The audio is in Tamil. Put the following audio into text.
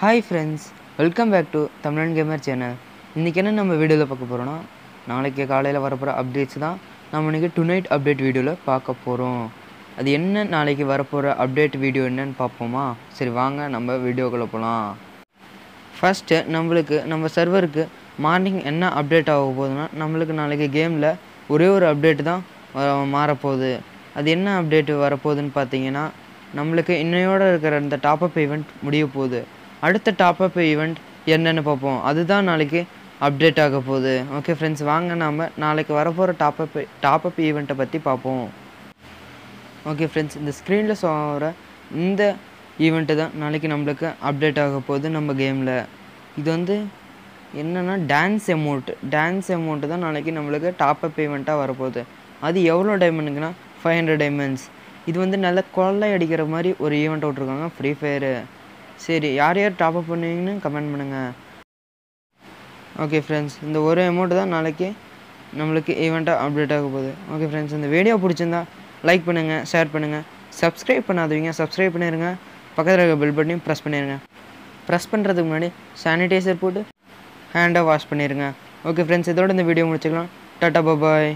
Hi friends welcome back to Tamizhan gamer channel இன்றைக்கி என்ன நம்ம வீடியோவில் பார்க்க போகிறோன்னா நாளைக்கு காலையில் வரப்போகிற அப்டேட்ஸ் தான் நம்ம இன்றைக்கி டுநைட் அப்டேட் வீடியோவில் பார்க்க போகிறோம் அது என்ன நாளைக்கு வரப்போகிற அப்டேட் வீடியோ என்னன்னு பார்ப்போமா? சரி வாங்க நம்ம வீடியோக்குள்ளே போகலாம் ஃபஸ்ட்டு நம்மளுக்கு நம்ம சர்வருக்கு மார்னிங் என்ன அப்டேட் ஆக போகுதுன்னா நம்மளுக்கு நாளைக்கு கேமில் ஒரே ஒரு அப்டேட் தான் மாறப்போகுது. அது என்ன அப்டேட் வரப்போகுதுன்னு பார்த்தீங்கன்னா நம்மளுக்கு இன்னையோட இருக்கிற இந்த டாப்அப் ஈவெண்ட் முடிய போகுது அடுத்த டாப்அப் ஈவெண்ட் என்னென்னு பார்ப்போம். அதுதான் நாளைக்கு அப்டேட் ஆக போகுது. ஓகே ஃப்ரெண்ட்ஸ் வாங்க நாம் நாளைக்கு வரப்போகிற டாப்அப் டாப்அப் ஈவெண்ட்டை பற்றி பார்ப்போம். ஓகே ஃப்ரெண்ட்ஸ் இந்த ஸ்க்ரீனில் ஷோ ஆகிற இந்த ஈவெண்ட்டு தான் நாளைக்கு நம்மளுக்கு அப்டேட் ஆக போகுது நம்ம கேமில் இது வந்து என்னென்னா டான்ஸ் அமௌண்ட் டான்ஸ் அமௌண்ட்டு தான் நாளைக்கு நம்மளுக்கு டாப்அப் ஈவெண்ட்டாக வரப்போகுது. அது எவ்வளோ டைமண்டுக்குன்னா ஃபைவ் ஹண்ட்ரட் டைமண்ட்ஸ் இது வந்து நல்ல கொள்ளை அடிக்கிற மாதிரி ஒரு ஈவெண்ட் விட்ருக்காங்க ஃப்ரீ ஃபயரு சரி யார் யார் டாப்அப் பண்ணுவீங்கன்னு கமெண்ட் பண்ணுங்கள் ஓகே ஃப்ரெண்ட்ஸ் இந்த ஒரு அமௌண்ட்டு தான் நாளைக்கு நம்மளுக்கு ஈவெண்ட்டாக அப்டேட் ஆக போகுது. ஓகே ஃப்ரெண்ட்ஸ் இந்த வீடியோ பிடிச்சிருந்தா லைக் பண்ணுங்கள் ஷேர் பண்ணுங்கள் சப்ஸ்கிரைப் பண்ணாதவங்க சப்ஸ்கிரைப் பண்ணிடுங்க பக்கத்தில் இருக்க பெல் பட்டனையும் ப்ரெஸ் பண்ணிடுங்க ப்ரெஸ் பண்ணுறதுக்கு முன்னாடி சானிடைசர் போட்டு ஹேண்டை வாஷ் பண்ணிடுங்க ஓகே ஃப்ரெண்ட்ஸ் இதோட இந்த வீடியோ முடிச்சுக்கலாம். டாட்டா பாபாய்